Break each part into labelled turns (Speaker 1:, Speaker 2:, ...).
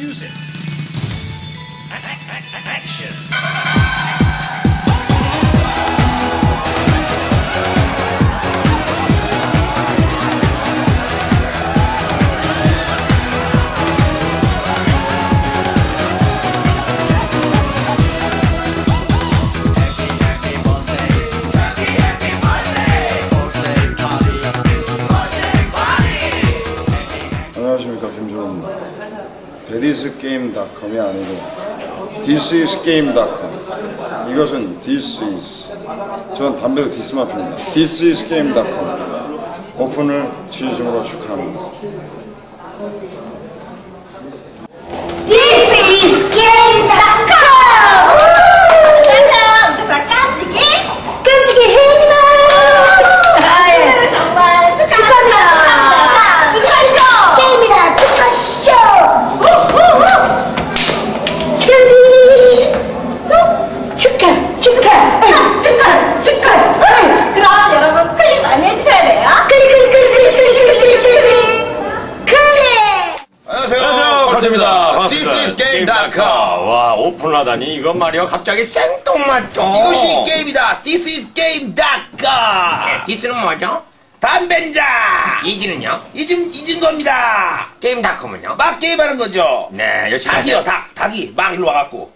Speaker 1: music. Action.
Speaker 2: Anarşi ve Kafemci Olumlu. 데디스게임닷컴이 아니고 thisisgame.com 이것은 is 전 담배도 디스만 핍니다. thisisgame.com 오픈을 진심으로 축하합니다.
Speaker 3: 와, 오픈하다니 이건 말이야. 갑자기 생뚱맞죠.
Speaker 4: 이것이 게임이다. This is game.com.
Speaker 3: 디스는 뭐죠?
Speaker 4: 담벤자.
Speaker 3: 이지는요?
Speaker 4: 이즘, 잊은 겁니다.
Speaker 3: 게임닷컴은요?
Speaker 4: 막 게임하는 거죠.
Speaker 3: 네, 열심히
Speaker 4: 닭이요. 닭. 닭이 막 일로 와갖고.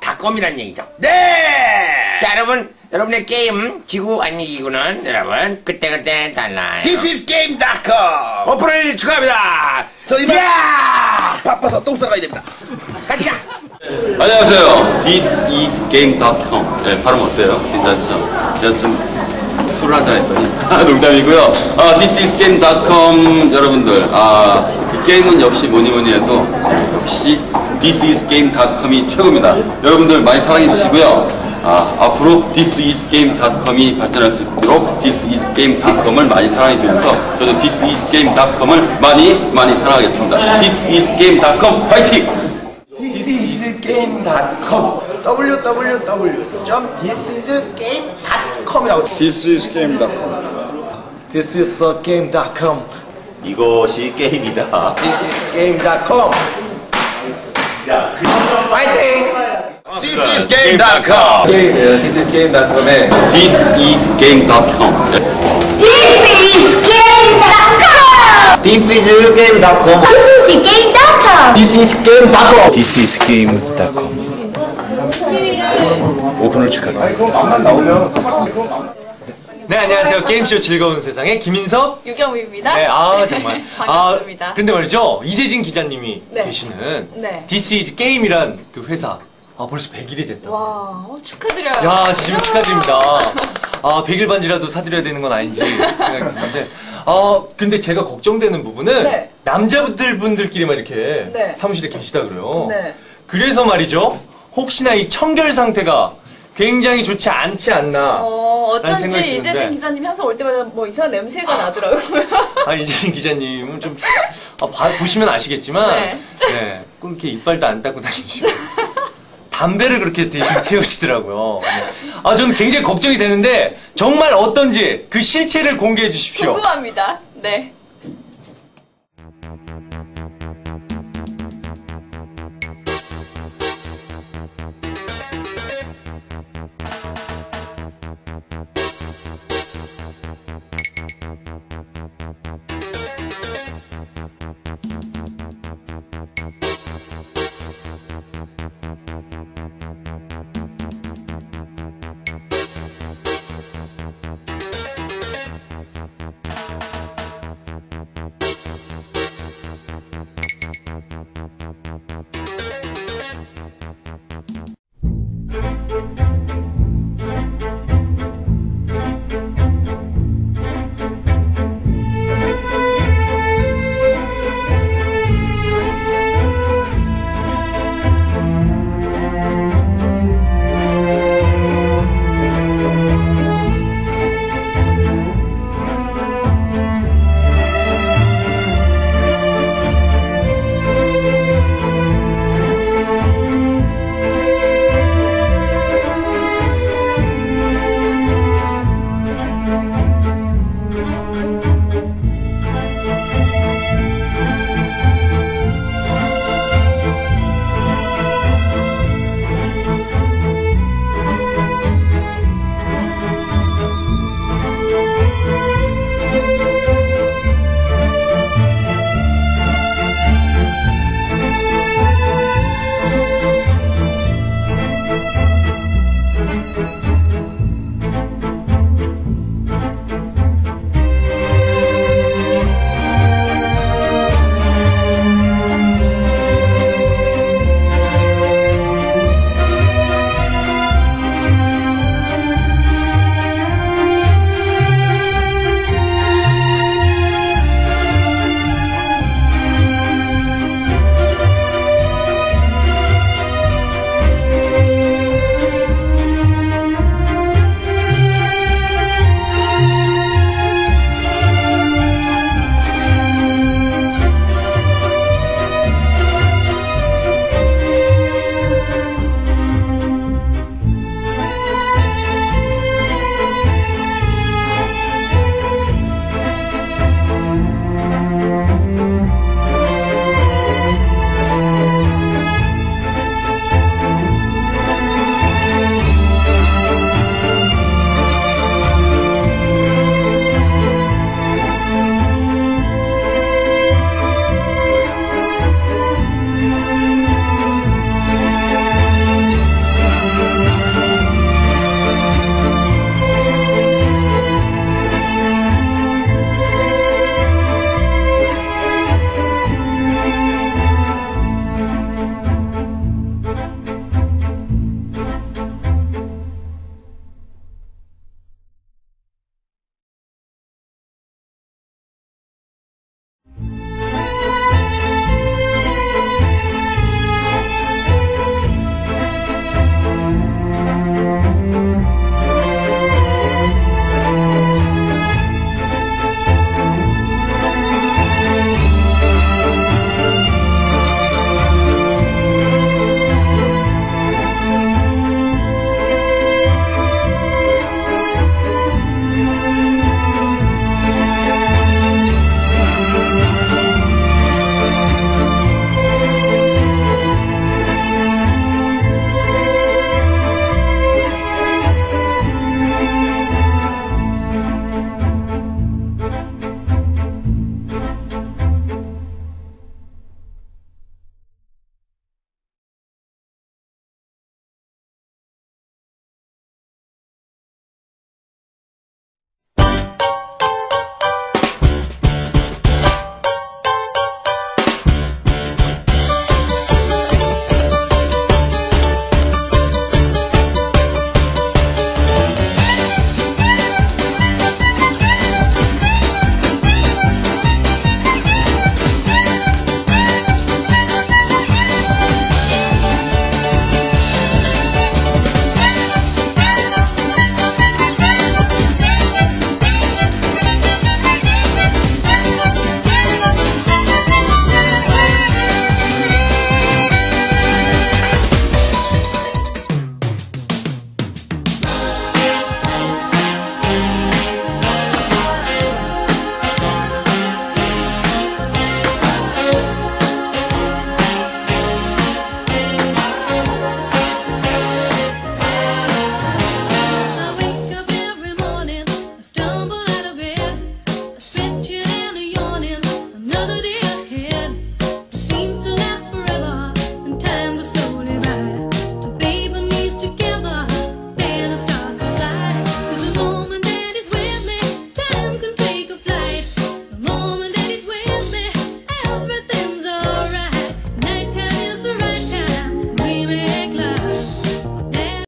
Speaker 3: 닷컴이란 얘기죠.
Speaker 4: 네.
Speaker 3: 자, 여러분, 여러분의 게임 지구 안 이기고는 여러분 그때그때 달라요.
Speaker 4: This is game.com.
Speaker 3: 오픈을 축하합니다.
Speaker 4: 저 이만
Speaker 3: 야!
Speaker 4: 바빠서 똥 싸가야 됩니다.
Speaker 3: 같이 가.
Speaker 5: 안녕하세요. thisisgame.com. 네, 발음 어때요? 괜찮죠? 제가 좀 술을 한잔 했더니. 농담이고요. 아, thisisgame.com 여러분들. 아, 이 게임은 역시 뭐니 뭐니 해도 역시 thisisgame.com이 최고입니다. 여러분들 많이 사랑해 주시고요. 아, 앞으로 thisisgame.com이 발전할 수 있도록 thisisgame.com을 많이 사랑해 주면서 저도 thisisgame.com을 많이 많이 사랑하겠습니다. thisisgame.com 파이팅!
Speaker 6: thisisgame.com www.thisisgame.com이라고
Speaker 2: thisisgame.com
Speaker 6: thisisgame.com
Speaker 7: 이것이 게임이다.
Speaker 6: thisisgame.com 파이팅!
Speaker 4: This is game.com.
Speaker 6: thisisgame.com에
Speaker 5: thisisgame.com
Speaker 8: This is Game.com!
Speaker 6: thisisgame.com
Speaker 8: This is Game.com!
Speaker 6: thisisgame.com
Speaker 2: 오픈을 축하합니다.
Speaker 9: 네, 안녕하세요. 게임쇼 즐거운 세상의 김인섭.
Speaker 10: 유경우입니다.
Speaker 9: 네, 아, 정말.
Speaker 10: 반갑습니다.
Speaker 9: 아, 근데 말이죠. 이재진 기자님이
Speaker 10: 네.
Speaker 9: 계시는
Speaker 10: 네.
Speaker 9: This is Game이란 그 회사. 아, 벌써 100일이 됐다.
Speaker 10: 와, 어, 축하드려요.
Speaker 9: 야, 진심 축하드립니다. 아, 100일 반지라도 사드려야 되는 건 아닌지 생각이 드는데. 아, 근데 제가 걱정되는 부분은
Speaker 10: 네.
Speaker 9: 남자분들 분들끼리만 이렇게
Speaker 10: 네.
Speaker 9: 사무실에 계시다 그래요.
Speaker 10: 네.
Speaker 9: 그래서 말이죠. 혹시나 이 청결 상태가 굉장히 좋지 않지 않나.
Speaker 10: 어, 어쩐지 이재진
Speaker 9: 드는데.
Speaker 10: 기자님 항상 올 때마다 뭐 이상한 냄새가 나더라고요.
Speaker 9: 아, 이재진 기자님은 좀, 아, 봐- 보시면 아시겠지만,
Speaker 10: 네.
Speaker 9: 네. 꼭 이렇게 이빨도 안 닦고 다니시고, 담배를 그렇게 대신 태우시더라고요. 네. 아, 저는 굉장히 걱정이 되는데, 정말 어떤지 그 실체를 공개해 주십시오.
Speaker 10: 궁금합니다. 네.